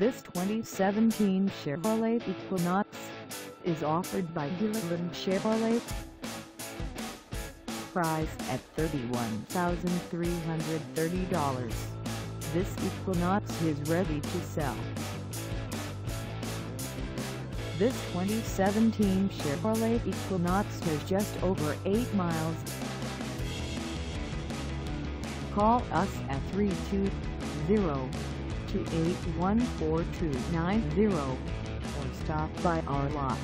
This 2017 Chevrolet Equinox is offered by Gilleland Chevrolet. Price at $31,330. This Equinox is ready to sell. This 2017 Chevrolet Equinox has just over 8 miles. Call us at 320 2814290 or stop by our lot.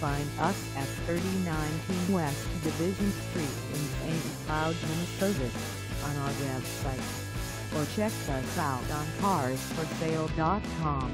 Find us at 3019 West Division Street in St. Cloud, Minnesota on our website or check us out on carsforsale.com.